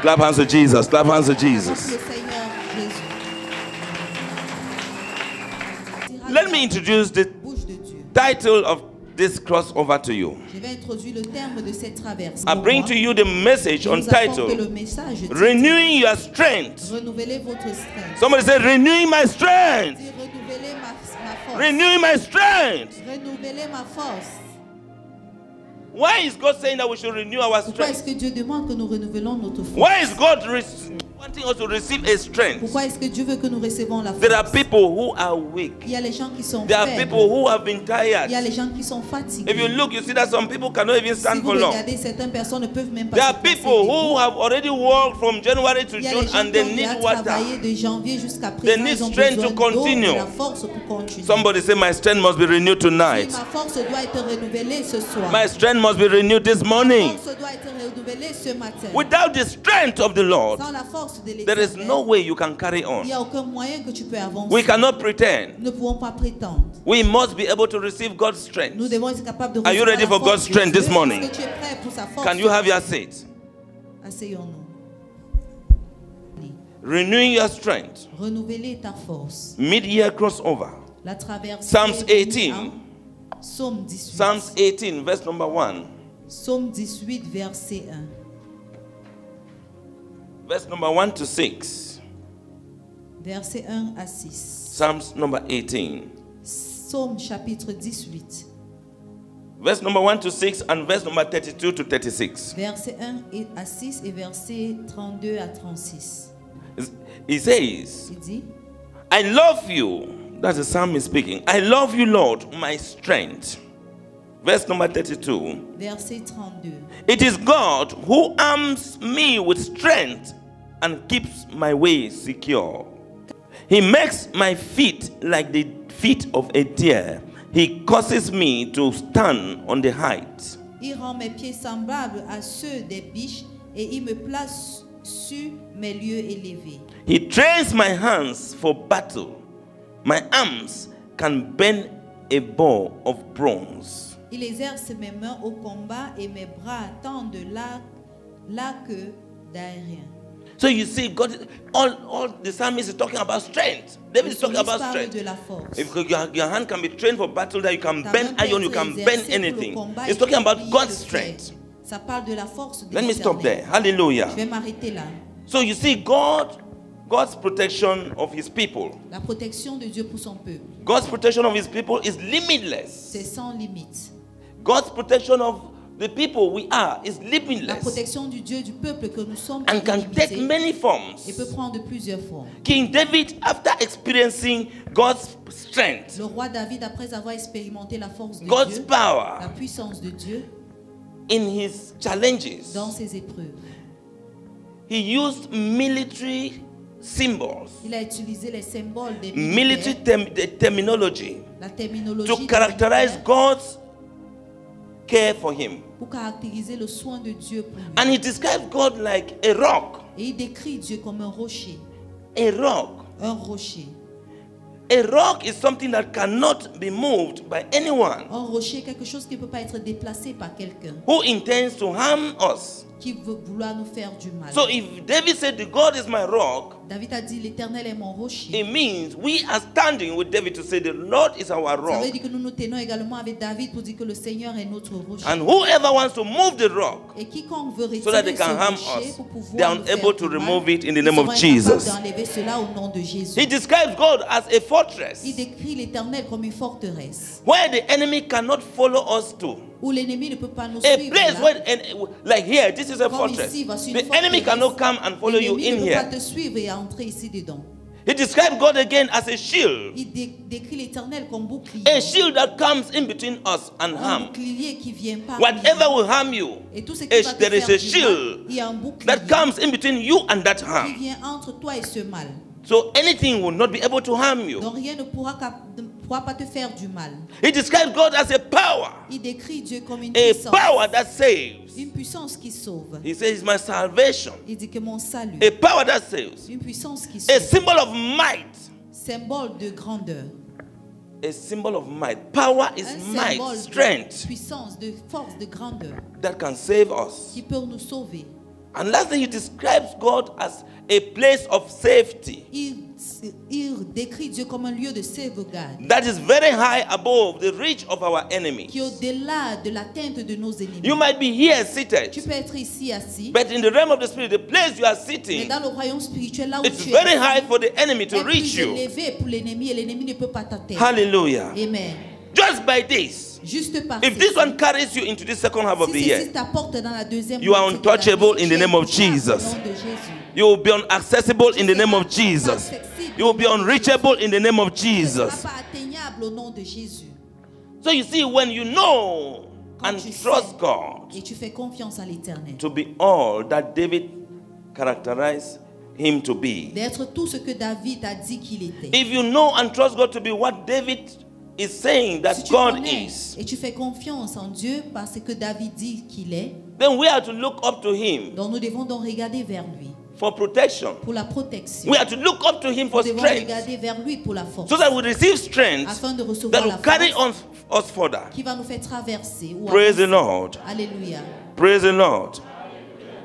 Clap hands to Jesus. Clap hands to Jesus. le Seigneur Jésus. Let me introduce the Bouche de Dieu. title of this crossover to you. Je vais introduire le terme de cette traversée. I bring to you the message on vous apporte le title Renewing Your Strength. Renouveler votre strength. Somebody say, Renewing my strength. Dis, renouveler ma, ma. Renewing my strength. Renouveler ma force. Why is God saying that we should renew our Pourquoi est-ce strength? que Dieu demande que nous renouvelons notre force Why is God wanting us to receive a strength? Pourquoi est-ce que Dieu veut que nous recevons la There are people who are weak. Il y a les gens qui sont There are people who have been Il y a tired. les gens qui sont fatigués. If you look, you see that some people cannot even si stand vous for long. regardez, certaines personnes ne peuvent même pas There are people who have already worked from January to Il y a June and they need water. de janvier jusqu'à They need strength to continue. la force pour continuer. Somebody say, My strength must be renewed tonight. ma force doit être renouvelée ce soir. My strength must be renewed this Ma morning. force doit être renouvelée ce matin. Without the strength of the Lord, Sans la force de there is no way you can carry on. n'y a aucun moyen que tu peux avancer. We cannot pretend. Nous ne pouvons pas prétendre. We must be able to receive God's strength. devons être capables de Are you ready for God's strength this morning? Est-ce que tu es prêt pour sa force Can you have your seat? Renewing your strength. Renouveler ta force. Mid year crossover. Psalms du 18. temps. Psaume 18. Psalms 18, verse number 1. Psaume 18, verset 1. Verse number 1 to 6. Verset 1 à 6. Psalms number 18. Psaume chapitre 18. Verse number 1 to 6 and verse number 32 to 36. Verset 1 et- à 6 et verset 32 à 36. He says, Il dit I love you. That's the psalmist speaking. I love you, Lord, my strength. Verse number 32. Verset 32. It is God who arms me with strength and keeps my way secure. He makes my feet like the feet of a deer. He causes me to stand on the heights. Il rend mes pieds semblables à ceux des biches et il me place sur mes lieux élevés. He trains my hands for battle. My arms can bend a bow of bronze. Il exerce mes mains au combat et mes bras tendent l'arc d'aérien. So you see, God, all, all the psalmist is talking about strength. David is talking about strength. de la force. If your, your hand can be trained for battle, that you can Ta bend iron, you can bend anything. et talking about God's strength. Ça parle de la force de Let me stop there. Hallelujah. Je vais m'arrêter là. So you see, God, God's protection of His people, La protection de Dieu pour son peuple, God's protection of His people is limitless. c'est sans limite. God's protection of the people we are is La limitless protection du Dieu du peuple que nous sommes and est can take many forms. et peut prendre plusieurs formes. King David, after experiencing God's strength, Le roi David, après avoir expérimenté la force de God's Dieu, power la puissance de Dieu in his challenges, dans ses épreuves, he used military symbols, il a utilisé les symboles des military militaires, term- the terminology la terminologie to characterize God's care for him. pour caractériser le soin de Dieu pour lui. And he described God like a rock, Et il décrit Dieu comme un rocher, a rock. un rocher. A rock is something that cannot be moved by anyone Un rocher, quelque chose qui ne peut pas être déplacé par quelqu'un who intends to harm us. Qui veut vouloir nous faire du mal. So if David said, "The God is my rock," David a dit, l'Éternel est mon rocher. it means we are standing with David to say, "The Lord is our Ça veut rock." dire que nous nous tenons également avec David pour dire que le Seigneur est notre rocher. And whoever wants to move the rock Et quiconque veut retirer so that they ce can harm rocher us, pour pouvoir they are nous faire unable du to mal, remove it in the ils name of incapables Jesus. d'enlever cela au nom de Jésus. He describes God as a fortress Il décrit l'Éternel comme une forteresse where the enemy cannot follow us to. où l'ennemi ne peut pas nous A suivre. place là. where, and, like here, this is a Comme fortress. ici, voici une The enemy cannot come and follow you L'ennemi in ne peut pas here. te suivre et entrer ici dedans. He described God again as a shield, Il dé- décrit l'Éternel comme bouclier. a shield that comes in between us and un harm. bouclier qui vient par Whatever will harm you, Et tout ce qui is- va te there is faire a du mal, shield il y a un bouclier that comes in between you and that qui harm. vient entre toi et ce mal. So anything will not be able to harm you. Donc rien ne pourra, cap- ne pourra pas te faire du mal. He described God as a power, Il décrit Dieu comme une a puissance. power that saves. Une puissance qui sauve. He says, My salvation, Il dit que mon salut. a power that saves, Une puissance qui a symbol of might. Symbole de grandeur. A symbol of might. Power is Un might, de strength puissance, de force, de grandeur that can save us qui peut nous sauver And lastly, he describes God as a place of safety Il, il décrit Dieu comme un lieu de sauvegarde that is very high above the reach of our enemies. qui est au-delà de l'atteinte de nos ennemis. You might be here seated. Tu peux être ici assis, but in the realm of the spirit, the place you are mais sitting, dans le royaume spirituel, là où it's tu very high for the enemy to reach you. élevé pour l'ennemi et l'ennemi ne peut pas t'atteindre. Hallelujah. Amen. Just by this, Juste if this one carries you into the second half of the year, t'apporte dans la deuxième You are moitié de la untouchable in the name of Jesus. au nom de Jésus. you will be unaccessible in the name of Jesus. You will be unreachable in the name of Tu ne seras Jesus. pas atteignable au nom de Jésus. So you see, when you know and trust God et tu fais confiance à l'éternel. to be all that David characterized him to be. D'être tout ce que David a dit qu'il était. If you know and trust God to be what David is saying Si that tu God is, et tu fais confiance en Dieu parce que David dit qu'il est, then we are to look up to him donc nous devons donc regarder vers lui for protection. pour la protection. We are to look up to him Nous for devons strength regarder vers lui pour la force. so that we receive strength Afin de that recevoir will la carry force on us further. qui va nous faire traverser. ou Praise the. Lord. Alléluia. Praise the Lord.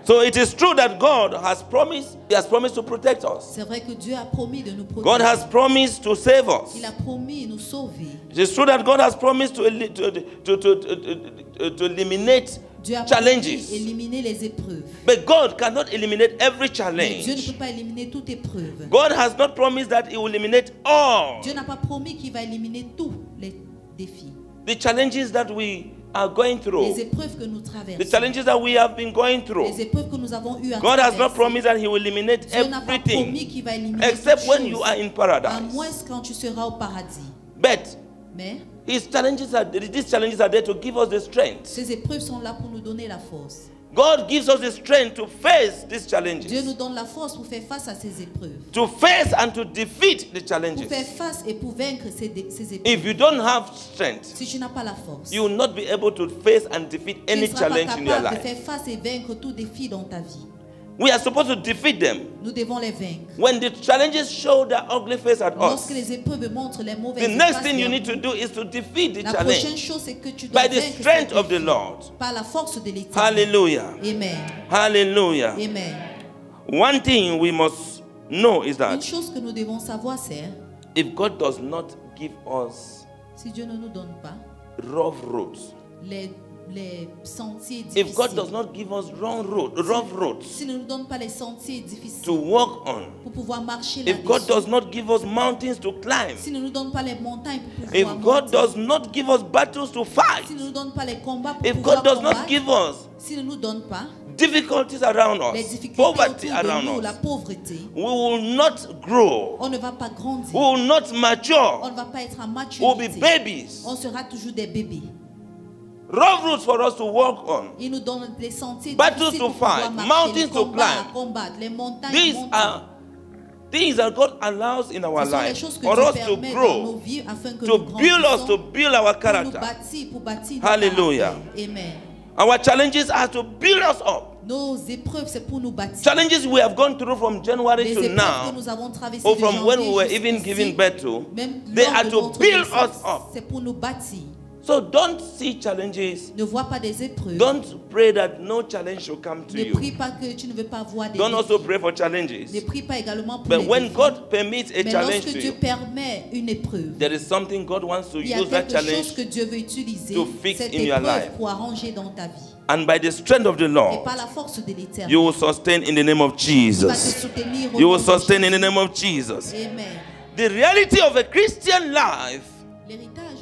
So it is true that God has promised, He has promised to protect us. C'est vrai que Dieu a promis de nous protéger. God has promised to save us. Il a promis nous sauver. It is true that God has promised to, to, to, to, to, to eliminate Dieu a promis challenges. éliminer les épreuves. But God cannot eliminate every Mais Dieu ne challenge. peut pas éliminer toute épreuve. God has not promised that He will eliminate all Dieu n'a pas promis qu'il va éliminer tous les défis, the challenges that we are going les through, épreuves que nous the traversons, challenges that we have been going les through. épreuves que nous avons eues à God has not traverser. promised that He will eliminate Dieu n'a pas promis everything qu'il va éliminer except when you choses, are in à paradise. moins quand tu seras au paradis. But Mais His challenges are these challenges are there to give us the strength. ces épreuves sont là pour nous donner la force. God gives us the strength to face these challenges. Dieu nous donne la force pour faire face à ces épreuves, to face and to defeat the challenges. pour faire face et pour vaincre ces, ces épreuves. If you don't have strength, Si tu n'as pas la force, you will not be able to face and defeat any tu ne any seras pas challenge in your capable de life. faire face et vaincre tout défi dans ta vie. We are supposed to defeat them. Nous devons les vaincre. When the challenges show their ugly face at Lorsque us, les épreuves montrent les mauvaises the next faces thing you need to do is to defeat the La prochaine challenge chose, c'est que tu dois by the vaincre strength of the Lord. par la force de l'éternel. Hallelujah. Amen. Hallelujah. Amen. One thing we must know is Une that chose que nous devons savoir, c'est if God does not give us si Dieu ne nous donne pas rough roads, les, les sentiers if God does difficiles, not give us wrong road, rough roads s'il ne nous donne pas les sentiers difficiles to walk on, pour pouvoir marcher if God does not give us mountains to climb, s'il ne nous donne pas les montagnes pour if pouvoir God monter, does not give us battles to fight, s'il ne nous donne pas les combats pour if pouvoir God does not combattre, give us s'il ne nous donne pas difficulties around les us, difficultés poverty around nous, la us, pauvreté, we will not grow, on ne va pas grandir, we will not on mature, ne va pas être en we will be babies. on sera toujours des bébés. Rough roads for us to walk on. Il nous donne les sentiers Battles to fight, mountains to climb. combattre, les montagnes These are things that God allows in our Ce sont les life for us to permet dans nos grow, vies afin que to build us, to build our character. bâtir, pour bâtir Hallelujah. Amen. Our challenges are to build us up. Nos épreuves, c'est pour nous bâtir. Challenges we have gone through from January to que now, nous avons or from when we were even giving birth to, they are to build us up. C'est pour nous bâtir. So don't see challenges. Ne vois pas des épreuves. Don't pray that no challenge should come to ne you. prie pas que tu ne veux pas voir des Don't also pray for challenges. Ne prie pas également pour But les when défis. God permits a Mais challenge lorsque to Dieu you, permet une épreuve, there is something God wants to il y a use that quelque chose challenge que Dieu veut utiliser, to fix cette in your épreuve life. pour arranger dans ta vie. and by the strength of the Et Lord, par la force de l'éternel, you will sustain in the name of tu vas te Jesus. soutenir au You nom will de sustain in Jésus. the name of Jesus. Amen. The reality of a Christian life L'héritage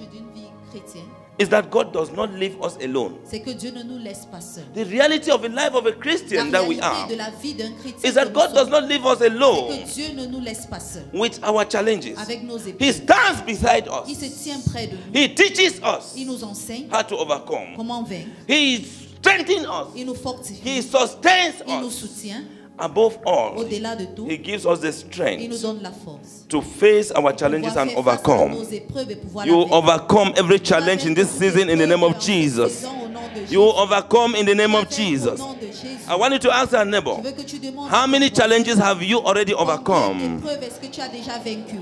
chrétienne, is that God does not leave us alone. c'est que Dieu ne nous laisse pas seuls. The reality of the life of a Christian that we are de la vie d'un chrétien, is that God does not leave us alone que Dieu ne nous laisse pas seuls with our challenges. avec nos He stands beside Il se us. tient près de nous. He teaches us Il nous enseigne how to overcome. He strengthens us. Il nous fortifie. He sustains Il nous us. Above all, tout, He gives us the strength donne la force. to face our challenges and faire face à overcome. nos épreuves et pouvoir You will overcome every challenge in this season in the name of Jesus. You overcome in the name of Jesus. I want you to ask our neighbor, Je veux que tu demandes how many à ton voisin, challenges have you already overcome? d'épreuves est-ce que tu as déjà vaincu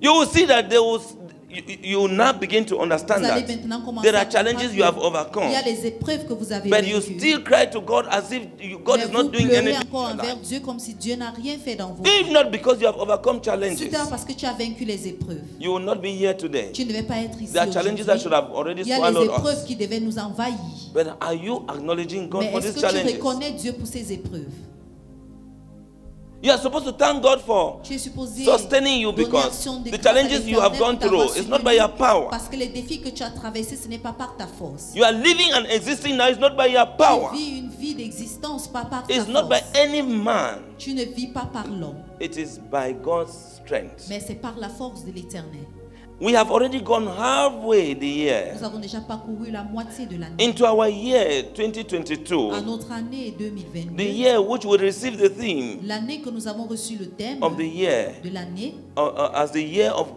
You will see that there was you, you will now begin to understand Vous allez that maintenant commencer there à are challenges comprendre you have overcome, Il y a les épreuves que vous avez but you still cry to God as if you, God mais is not vous doing anything. encore in your envers life. Dieu comme si Dieu n'a rien fait dans vous. If not because you have overcome challenges, C'est parce que tu as vaincu les épreuves. you will not be here today. Tu ne devais pas être ici There are challenges that should have already Il y a les swallowed épreuves us. qui devaient nous envahir. But are you acknowledging God Mais for est-ce these que tu challenges? reconnais Dieu pour ces épreuves? You are supposed to thank God for Tu es supposé sustaining you because the challenges you have gone through is not by your power. Parce que les défis que tu as traversés, ce n'est pas par ta force. You are living and existing now is not by your power. Tu vis une vie d'existence, pas par ta It's not by force. any man. Tu ne vis pas par l'homme, It is by God's strength. mais c'est par la force de l'Éternel. We have already gone halfway the year Nous avons déjà parcouru la moitié de l'année. into our year 2022. À 2022, notre année 2022. the 2022, year which will receive the theme l'année que nous avons reçu le thème of the year de l'année uh, uh, as the year of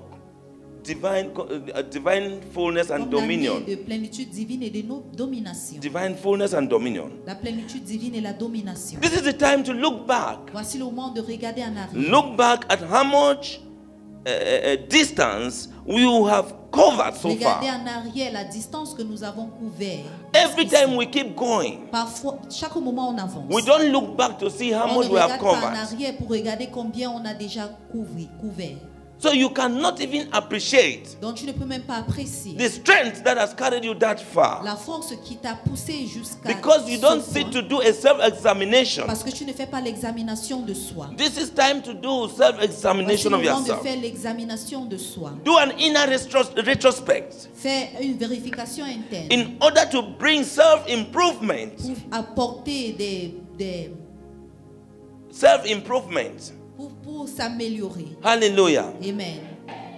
divine uh, divine fullness and dominion. de plénitude divine et de domination. Divine fullness and dominion. La plénitude divine et la domination. This is the time to look back. Voici le moment de regarder en arrière. Look back at how much uh, uh, uh, distance we have covered so Regardez far. en arrière la distance que nous avons couvert. Every time we keep going, Parfois, chaque moment on avance. we don't look back to see how on much ne we have regarde pas en covered. arrière pour regarder combien on a déjà couvert. So you cannot even appreciate Donc tu ne peux même pas apprécier the strength that has carried you that far la force qui t'a poussé jusqu'à because you ce don't point. sit to do a self-examination. Parce que tu ne fais pas l'examination de soi. This is time to do self-examination le of moment de yourself. faire l'examination de soi. Do an inner retros- retrospect Fais une vérification interne in order to bring self-improvement. pour apporter des, des Self-improvement. Pour, pour s'améliorer. Hallelujah. Amen.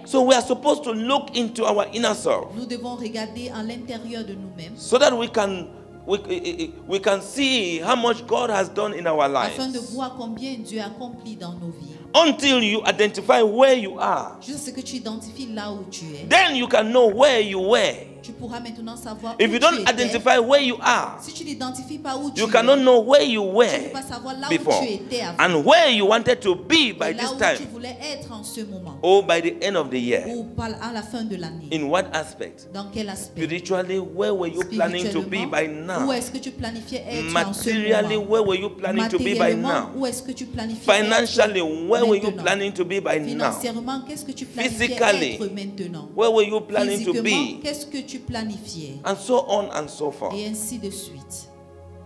So we are supposed to look into our inner self Nous devons regarder à l'intérieur de nous-mêmes so that we can we, we can see how much God has done in our lives. afin de voir combien Dieu a accompli dans nos vies. Until you identify where you are, Juste ce que tu identifies là où tu es. then you can know where you were. Tu pourras maintenant savoir If où you don't identify where you are, Si tu n'identifies pas où tu you es, cannot know where you tu ne were peux pas savoir là où before tu étais avant. and where you wanted to be et by là this où tu time voulais être en ce moment. or by the end of the year. Ou à la fin de l'année. In what aspect? Dans quel aspect Spiritually, where were you planning to be by Spirituellement, Où now? est-ce que tu planifiais être en ce Materially, where were you planning to be by now? où est-ce que tu planifiais Financially, where were you planning to be by now? Financièrement, qu'est-ce que tu planifiais Physically, être maintenant? Where were you planning to be? qu'est-ce que tu planifiais? And so on and so forth. Et ainsi de suite.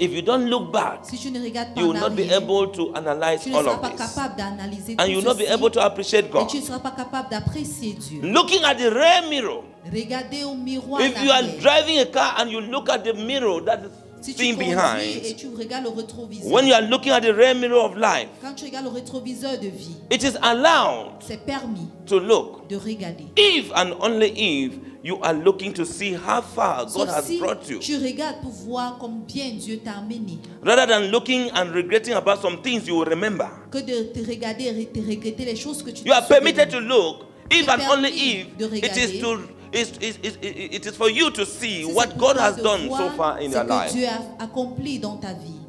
If you don't look back, Si tu ne regardes pas you will not be able to analyze tu ne all seras of pas this. capable d'analyser And you will not be able to appreciate et God. tu ne seras pas capable d'apprécier Dieu. Looking at the rear mirror. Regardez au miroir If you are driving a car and you look at the mirror that is seen conduis et tu regardes le rétroviseur, when you are looking at the rear mirror of life, quand tu regardes le rétroviseur de vie, it is allowed c'est permis to look de regarder. if and only if you are looking to see how far God has si brought you. tu regardes pour voir combien Dieu t'a amené, Rather than looking and regretting about some things you will remember. que de te regarder et te regretter les choses que tu You are permitted to look if and only if it is to it, it, it, it, is for you to see what pour God has de done so voir far in ce your que life. Dieu a accompli dans ta vie,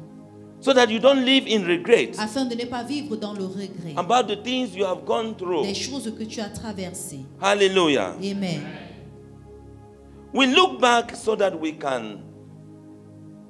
So that you don't live in regret afin de ne pas vivre dans le regret about the things you have gone through. des choses que tu as traversées. Hallelujah. Amen. We look back so that we can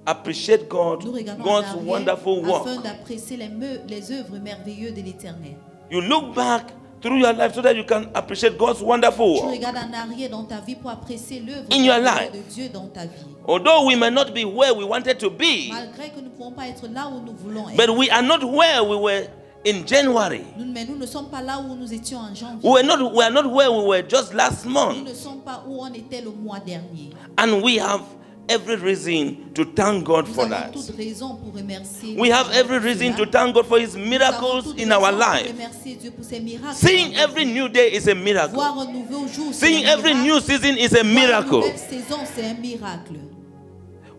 appreciate God, Nous regardons en God's wonderful afin work. d'apprécier les, meu- les œuvres merveilleuses de l'Éternel. You look back through your life so that you can appreciate God's wonderful Tu work. regardes en arrière dans ta vie pour apprécier l'œuvre In your life. de Dieu dans ta vie. Although we may not be where we wanted to be, Malgré que nous ne pouvons pas être là où nous voulons être. but we are not where we were in January. Nous- mais nous ne sommes pas là où nous étions en janvier. We were not we are not where we were just last Nous month. ne sommes pas où on était le mois dernier. And we have every reason to thank God for that. toute raison pour remercier. We have every reason to thank God for His miracles in our life. remercier Dieu pour ses miracles. Seeing every new day is a miracle. Voir un nouveau jour, c'est Seeing every new season is a miracle. nouvelle saison, c'est un miracle.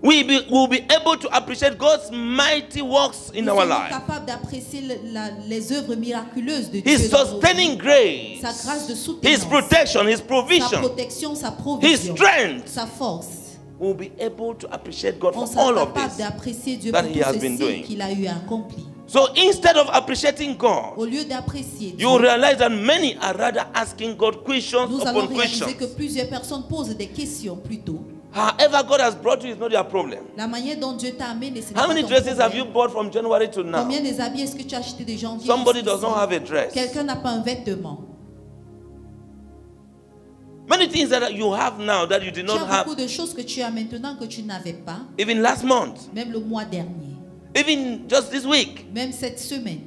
We be, will be able to appreciate God's mighty works in our life. capables d'apprécier le- la- les œuvres miraculeuses de His Dieu. dans nos sustaining grace, Sa grâce de His protection, His provision, His strength. Force. We'll be able to appreciate God for all of this. Dieu that pour he has been doing. a eu accompli. So instead of appreciating God, Au lieu d'apprécier Dieu, you realize that many are rather asking God questions nous upon questions. que plusieurs personnes posent des questions plutôt. However, God has brought you is not your problem. La manière dont Dieu t'a amené, ce n'est How pas many ton dresses have you bought from January to now? Combien des habits est-ce que tu as acheté de janvier Somebody does not have a dress. Quelqu'un n'a pas un vêtement. Many things that you have now that you did not as beaucoup have de choses que tu as maintenant que tu n'avais pas, even last month, même le mois dernier, even just this week. même cette semaine.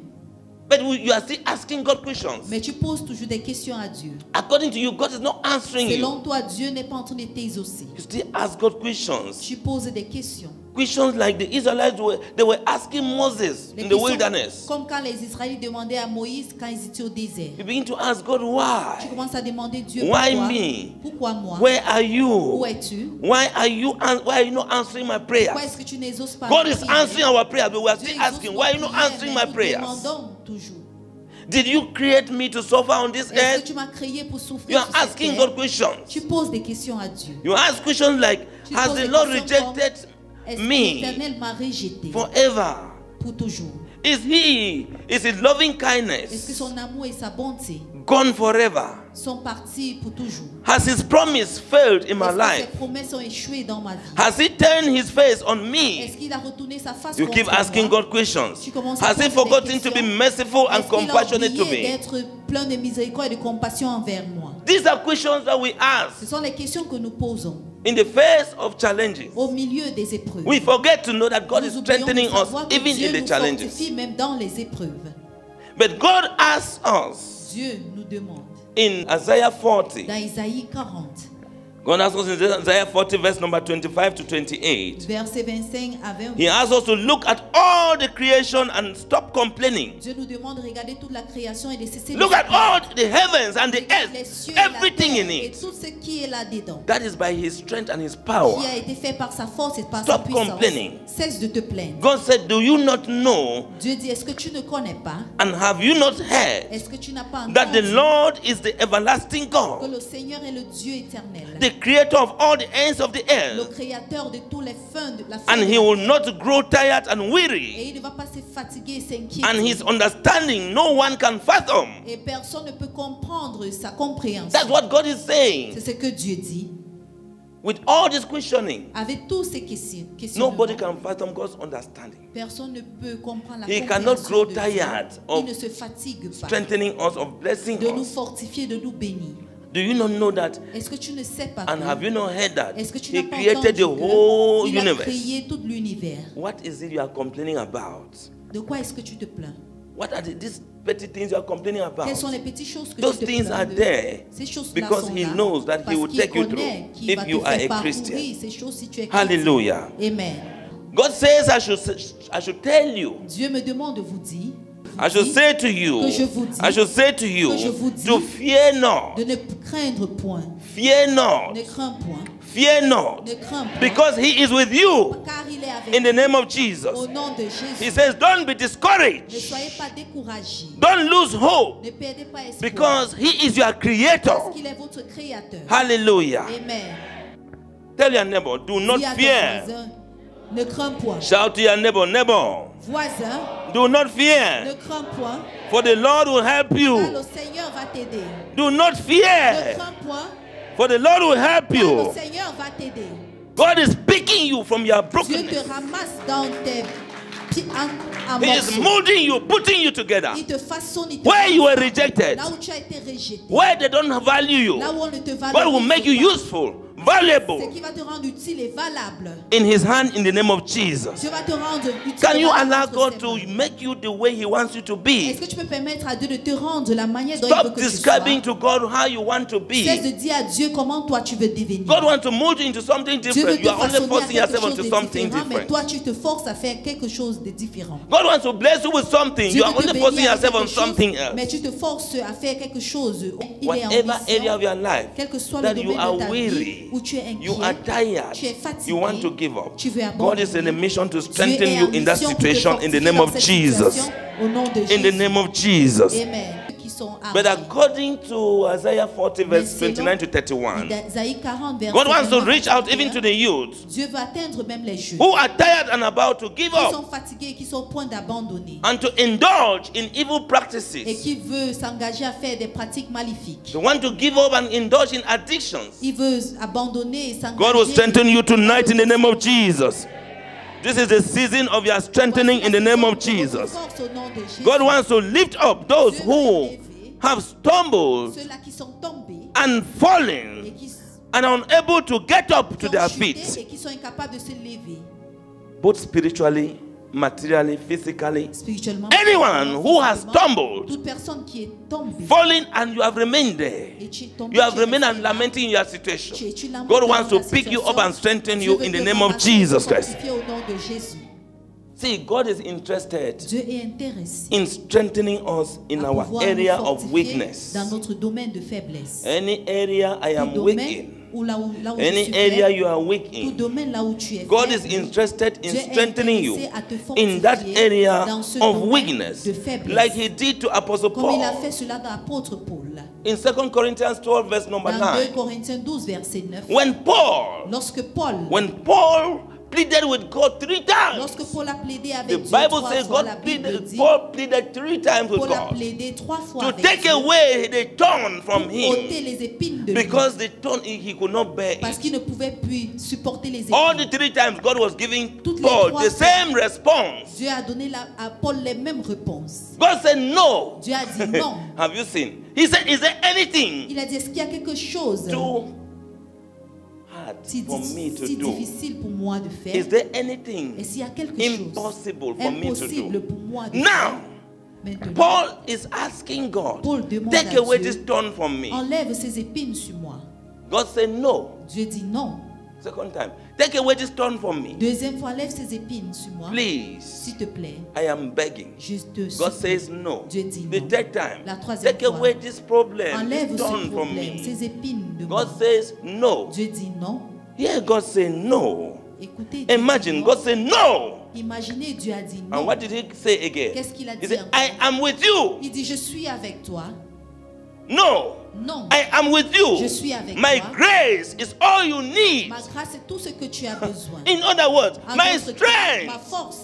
But you are still asking God questions. Mais tu poses toujours des questions à Dieu. According to you, God is not answering you. Selon toi, Dieu n'est pas en train de t'exaucer. You still ask God questions. Tu poses des questions. Questions like the Israelites were they were asking Moses Les in the wilderness. Comme quand les Israélites demandaient à Moïse quand ils étaient au désert. You begin to ask God Tu why? commences à demander Dieu Why pourquoi, me? pourquoi moi Where are you? Où es-tu Why are you why are you not answering my Pourquoi est-ce que tu n'exauces pas God is answering our prayers, but we are Dieu still asking, why are you not answering my prayers? toujours. Did you create me to suffer on this earth? tu créé pour you are asking? God questions. Tu poses des questions à Dieu. You ask questions like, Tu Has the Lord rejected me forever? Is he, is his loving Est-ce que kindness son amour et sa bonté gone forever? sont partis pour toujours? Has his promise failed in my life? ses promesses ont échoué dans ma vie? Has he turned his face on me? Est-ce qu'il a retourné sa face You contre keep asking moi? God questions. Tu commences à Has he forgotten to be merciful and compassionate to me? d'être plein de miséricorde et de compassion envers moi? These are questions that we ask. Ce sont les questions que nous posons in the face of challenges. au milieu des épreuves. We forget to know that God is strengthening us even Dieu in the nous challenges. même dans les épreuves. But God asks us Dieu nous demande in Isaiah 40. dans Isaïe 40, God asks us in Isaiah 40, verse number 25 to 28. verset 25 à 28. He asks us to look at all the creation and stop complaining. Dieu nous demande de regarder toute la création et de cesser Look at all the heavens and the earth, cieux et la everything in et it. tout ce qui est là-dedans. That is by His strength and His power. Qui a été fait par sa force et par Stop sa puissance. complaining. Cesse de te plaindre. God said, Do you not know Dieu dit, est-ce que tu ne connais pas and have you not heard Est-ce que tu n'as pas that the Lord is the everlasting que God, le Seigneur est le Dieu éternel, the creator of all the ends of the le earth, créateur de tous les fins de la and He will not grow tired and weary, Et il ne va pas se fatiguer et and His understanding no one can fathom? Et personne ne peut comprendre sa compréhension. That's what God is saying. C'est ce que Dieu dit. With all this questioning, Avec tous ces questions, nobody can fathom God's understanding. personne ne peut comprendre la He cannot grow tired of Il ne se fatigue pas Strengthening us, of blessing de nous us. fortifier, de nous bénir. Do you not know that? Est-ce que tu ne sais pas And have you not heard that? Est-ce que tu He created the whole il a universe. créé tout l'univers What is it you are complaining about? De quoi est-ce que tu te plains What are the, these petty things you are complaining about? Quelles sont les petites choses que Those tu te things are there Ces choses because sont he là knows that he will take you through if you are a Christian. ces choses si tu es. Hallelujah. Amen. God says I should, I should tell you, Dieu me demande de vous dire I should say to you, que je vous dis, I should say to you, que je vous dis to fear not, de ne craindre point. fear not, Ne crains point. fear not, Ne crains point. because he is with you car il est avec in the name of Jesus. Au nom de He says, Don't be discouraged, soyez pas découragés. don't lose hope, Ne perdez pas espoir. because he is your creator. Parce qu'il est votre créateur. Hallelujah. Amen. Tell your neighbor, do not Dis à ton fear. voisin, ne crains point. Shout to your neighbor, neighbor, Voisin, do not ne fear, crains point. for the Lord will help you. le Seigneur va t'aider. Do not Ne fear, crains point. for the Lord will help Car le you. Seigneur va t'aider. God is picking you from your Dieu te brokenness. ramasse dans tes pi- en, en He is molding you, putting you together. Il te façonne, il te Where you were rejected, Là où tu as été rejeté. where they don't value you, Là où on ne te God will make you pas. Useful, Ce valuable qui va te rendre utile et valable. in His hand in the name of Jesus. Dieu va te rendre utile. Can you allow God to make you the way He wants you to Est-ce be? que tu peux permettre à Dieu de te rendre la manière dont il veut Stop que tu describing sois to God how you want to Cesse be. de dire à Dieu comment toi tu veux devenir. God wants to mold you into something different. You are only forcing yourself into something différent, mais different. toi tu te forces à faire quelque chose de différent. God wants to bless you with something. Dieu You are only forcing yourself on something mais else. tu te forces à faire quelque chose. Il Whatever area of your life Quel que soit le that you domaine are de ta vie weary, où tu es inquiet, you are tired, tu es fatigué, you want to give up. God is in a mission to strengthen you in that mission pour te situation in the name of Jesus. situation, Au nom de In the name of Jesus. Amen. But according to Isaiah 40, verse 29 to 31, Isaïe 40, verset God wants to reach out even to the youth Dieu veut atteindre même les jeunes who are tired and about to give up sont fatigués, qui sont au point d'abandonner and to indulge in evil et practices. qui veut s'engager à faire des pratiques maléfiques. They want to give up and indulge in addictions. Il veut abandonner et s'engager. God will strengthen you tonight in the name of Jesus. This is the season of your strengthening in the name of Jesus. Force au nom de Jésus. God wants to lift up those who have stumbled qui sont tombés and et fallen qui, and are unable to get up to their feet, et qui sont incapables de se lever both spiritually, materially, physically. Anyone who has stumbled, toute personne qui est tombée fallen, and you have remained there. et tu es tombé, You have remained and lamenting your Tu situation. es- tu God wants to pick you up and strengthen you in the name of et Jesus Christ. au nom de Jésus. See, God is interested Dieu est intéressé in strengthening us in à our pouvoir nous area of fortifier weakness. dans notre domaine de faiblesse. Any area I am weak domaine in, où là où, là où any area you are weak tout in, domaine là où tu es God is interested in Dieu est strengthening you intéressé à te in that fortifier area dans ce of domaine weakness, de faiblesse. like He did to Apostle comme il a Paul fait cela dans l'apôtre Paul. in 2 Corinthians 12, verse number Dans 2 9. Corinthiens 12, verset 9. When Paul, Lorsque Paul, when Paul pleaded with God three times, lorsque Paul a plaidé the avec Dieu Bible trois says God la Bible pleaded, dit, Paul pleaded three times with Paul a God plaidé trois fois to take Dieu away the thorn pour from him because the thorn he could not bear Parce it. qu'il ne pouvait plus supporter les All épines. the three times God was giving Toutes Paul the fois. same response. Dieu a donné la- à Paul les mêmes réponses. God said no. Dieu a dit non. Have you seen? He said, Is there anything Il a dit, est-ce qu'il y a quelque chose hard si, for me to si do? difficile pour moi de faire Is there anything Est-ce qu'il y a quelque impossible chose for me to impossible do? pour moi de Now, faire Maintenant, Paul is asking God, Paul demande take à away Dieu, this thorn from me. enlève ces épines sur moi. God said, No. Dieu dit non. Second time, take away this thorn from me. Deuxième fois, ces épines sur moi. Please. S'il te plaît, I am begging. je te God says no. Dieu dit The non. third time, La troisième take fois, away this problem, Enlève this ce from me. ces épines de moi. God says no. Dieu dit non. Here God no. Écoutez, Imagine. God no. Imaginez, Dieu a dit non. And what did he say again? Qu'est-ce qu'il a He dit said? I am with you. Il dit, je suis avec toi. No. Non. I am with you. Je suis avec My toi. grace is all you need. Ma grâce est tout ce que tu as besoin. In other words, En my termes, Ma strength. force.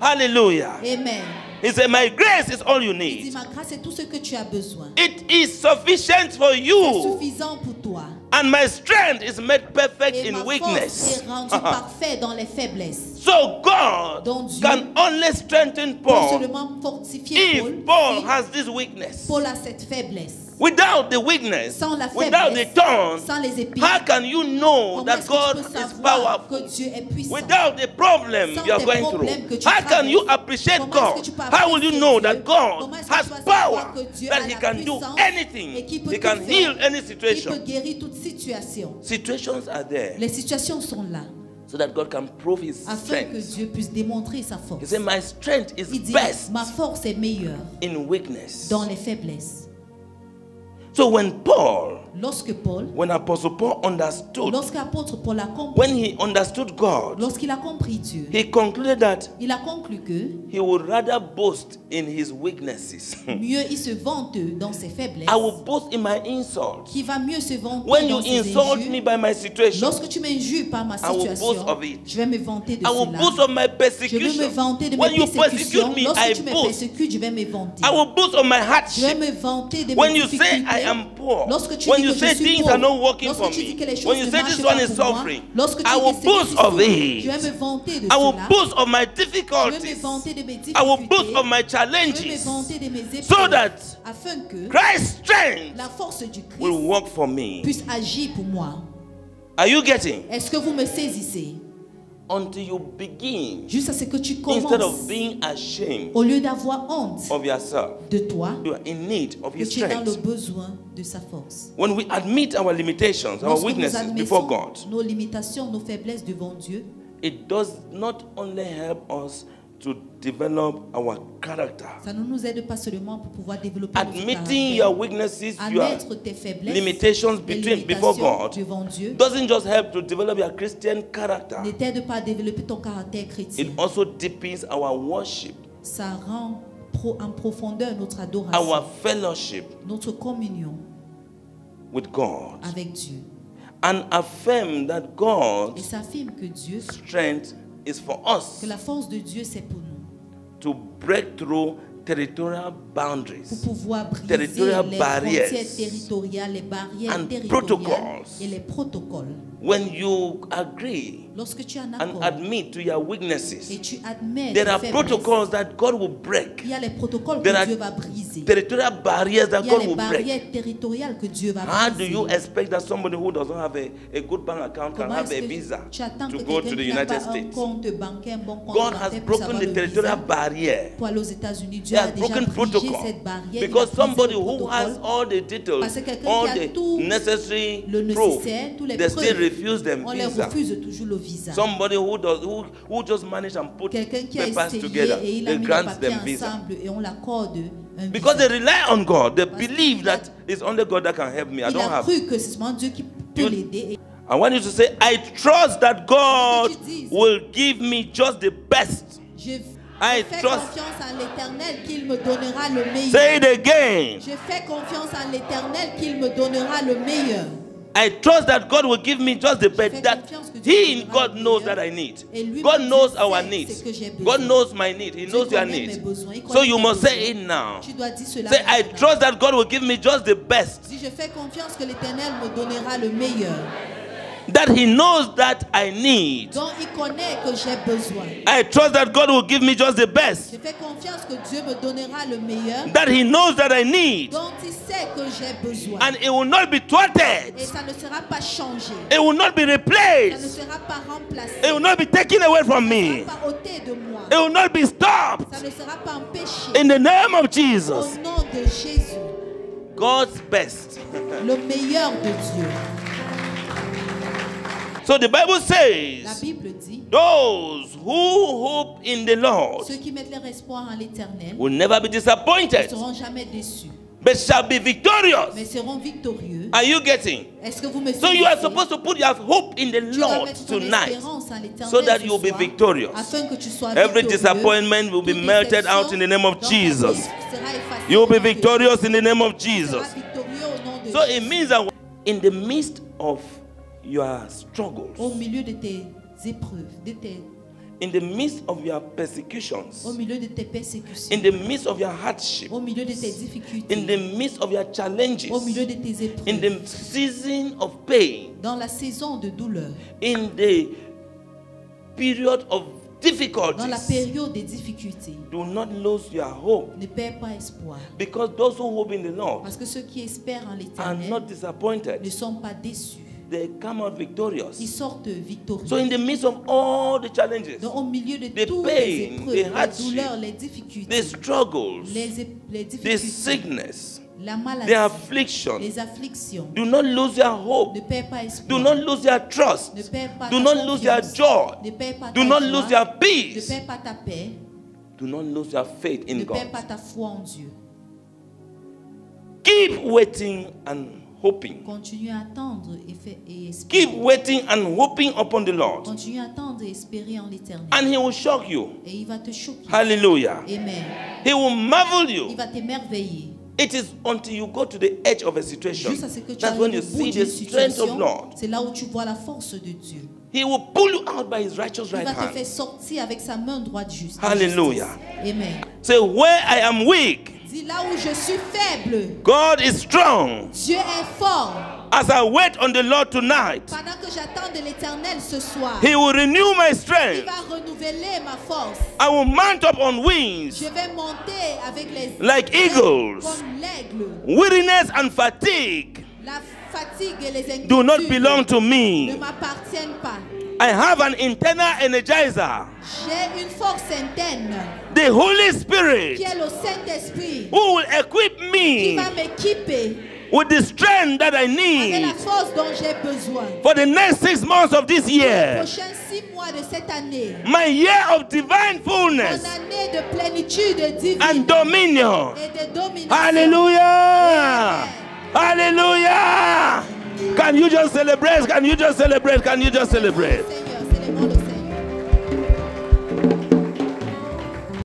Hallelujah. Amen. He said, My grace is all you Il dit, need. ma grâce est tout ce que tu as besoin. It is sufficient for you. suffisant pour toi. And my strength is made perfect Et in ma force weakness. est rendue parfaite dans les faiblesses. So God Donc Dieu can only strengthen Paul seulement fortifier Paul. if Paul si has this weakness. Paul a cette faiblesse. Without the weakness, Sans la without the faiblesse, thorn, sans les épines, how can you know comment that God is savoir que powerful? Dieu est puissant? Without the problem Sans you are going through, how can you appreciate God? How will you know Dieu? that God has power, that a He can do anything, He can faire, heal any situation? guérir toute situation. Situations are there Les situations sont là so that God can prove His afin que strength. Dieu puisse démontrer sa He force. said, My strength is Il dit, best ma force est meilleure in weakness. dans les faiblesses. So when Paul, Lorsque Paul, when Apostle Paul understood, lorsqu'apôtre Paul a compris, when he understood God, lorsqu'il a compris Dieu, he concluded that il a conclu que he would rather boast in his weaknesses. mieux il se vante dans ses faiblesses, I will boast in my insult. qui va mieux se vanter When dans you ses insult injures. me by my situation, Lorsque tu m'injures par ma I will boast situation, of it. je vais me vanter de I will cela. boast of my Je vais me persecution. vanter de When mes you persécutions. persecute me, Lorsque I tu me boast. persécutes, je vais me vanter. I will boast of my Je vais hardship. me vanter de When mes you say difficultés. I am poor, Lorsque tu when you say things are not working for me, que les choses when you say this one is suffering, I will boast of it. je vais me vanter de I will boast of my difficulties. vanter de mes I will boast of my Je vais me challenges vanter de mes épreuves. so that Christ's strength la force du will work for me. puisse agir pour moi. Are you getting? Est-ce que vous me saisissez Until you begin, Juste à ce que tu instead commences, of being ashamed au lieu d'avoir honte of yourself, de toi, you are in need of que His tu es dans le strength. besoin de sa force. When we admit our limitations, our Lorsque weaknesses before God, nos limitations, nos faiblesses devant Dieu, it does not only help us to develop our character. ça ne nous aide pas seulement pour pouvoir développer notre Admitting caractère. your weaknesses, your Admettre tes faiblesses, limitations tes between before limitations God devant Dieu, doesn't just help to develop your Christian character. ne t'aide pas à développer ton caractère chrétien. It also deepens our worship. Ça rend pro- en profondeur notre adoration, our fellowship notre communion with God, avec Dieu. and affirm that Et God's s'affirme que Dieu, strength is for us que la force de Dieu, c'est pour nous. to break through territorial Pour boundaries pouvoir briser Territorial les barriers frontières territoriales, les barrières and territoriales protocols. et les protocoles. when you agree Lorsque tu en and admit to your et weaknesses. tu admets There are protocols that God will break, il y a les protocoles There que are Dieu va briser. territorial barriers that Il y a God les will break. barrières territoriales que Dieu va How do briser. you expect that somebody who doesn't have a, a good bank account can have a visa to go to the United States? bancaire, bon compte God has broken the territorial barrier. pour aller aux États-Unis? Dieu has broken protocol. cette barrière. Because somebody who has all the details, Parce que all qui a the tout necessary le proof, tous les they still refuse them on leur visa. refuse toujours le visa. Somebody who does who, who just managed and put Quelqu'un qui a papers essayé together, et il a they mis grant them visa. et on l'accorde un Because visa. they rely on God. They Parce believe that it's only God that can help me. I don't a have. cru que c'est seulement Dieu qui peut You- l'aider. I want you to say, I trust that God tu will give me just the best. Je I je fais trust- confiance en l'Éternel qu'il me donnera le meilleur. Say it again. Je fais confiance en l'Éternel qu'il me donnera le meilleur. I trust that God will give me just the best that He, donnera God knows that I need. God Dieu knows our needs. God knows my need. He Dieu knows your needs. So you must say it now. Say, I trust that God will give me just the best. Si je fais confiance que l'Éternel me donnera le meilleur, That He knows that I need. dont il connaît que j'ai besoin. I trust that God will give me just the best. Je fais confiance que Dieu me donnera le meilleur, That He knows that I need. dont il sait que j'ai besoin. And it will not be thwarted. Et ça ne sera pas changé. It will not be Ça ne replaced. sera pas remplacé. It will not be taken away from Ça ne me. sera pas ôté de moi. It will not be stopped. Ça ne sera pas empêché. In the name of Au Jesus. nom de Jésus, God's best. le meilleur de Dieu. So the Bible says, Bible dit, those who hope in the Lord ceux qui mettent leur espoir en l'Éternel will never be ne disappointed, seront jamais déçus, but shall be victorious. mais seront victorieux. Are you getting? Est-ce que vous me So you are supposed to put your hope in the Tu Lord tonight. espérance en l'Éternel so that you'll be victorious. Afin que tu sois Every disappointment will be melted out in the name of dans ta vie Jesus. You'll be victorious in the name of Jésus. Tu seras Jesus. victorieux au nom de So it means that in the midst of your struggles, Au milieu de tes épreuves, de tes, in the midst of your au persecutions, milieu de tes persécutions, in the midst of your hardship, au milieu de tes difficultés, in the midst of your challenges, au milieu de tes in épreuves, the season of pain, dans la saison de douleur, in the period of dans la difficulties, période des difficultés, do not lose your hope. ne perds pas espoir. Because those who hope in the Lord Parce que ceux qui espèrent en are l'Éternel not ne disappointed. sont pas déçus. They come out Ils victorious. sortent victorieux. So in the midst of all the challenges, Donc, au milieu de the toutes pain, les the épreuves, les hardship, douleurs, les the difficultés, struggles, les, les the difficultés, sickness, la the affliction, les afflictions, do not lose your hope. ne perds pas espoir. Do not lose your trust. Ne perds pas Do ta not lose your joy. Ne perds pas Do ta not joie. lose your peace. Ne perds pas ta paix. Do not lose your faith in Ne perds pas God. ta foi en Dieu. Keep waiting and hoping. Continue à attendre et, fait, et Keep waiting and hoping upon the Lord. Continue à attendre et espérer en l'éternel. And He will shock you. Et il va te choquer. Hallelujah. Amen. He will marvel Il you. va t'émerveiller. It is until you go to the edge of a situation Juste à ce que tu that's when you see the strength of Lord. c'est là où tu vois la force de Dieu. He will pull you out by His righteous Il right va te faire hand. sortir avec sa main droite juste. Hallelujah. Amen. Say, where I am weak, là où je suis faible, God is strong. Dieu est fort. As I wait on the Lord tonight, Pendant que j'attends de l'éternel ce soir, He will renew my strength. il va renouveler ma force. I will mount up on wings Je vais monter avec les like eagles. comme l'aigle. Weariness and fatigue La fatigue et les inquiétudes do not belong to me. ne m'appartiennent pas. I have an internal energizer, J'ai une force interne the Holy Spirit, qui est le Saint-Esprit who will equip qui me va m'équiper with the strength that I need. avec la force dont j'ai besoin. for the next six months of this Les year. prochains six mois de cette année, My year of divine mon fullness année de plénitude divine and dominion. et de domination. Hallelujah! Hallelujah! Can you just celebrate? Can you just celebrate? Can you just celebrate?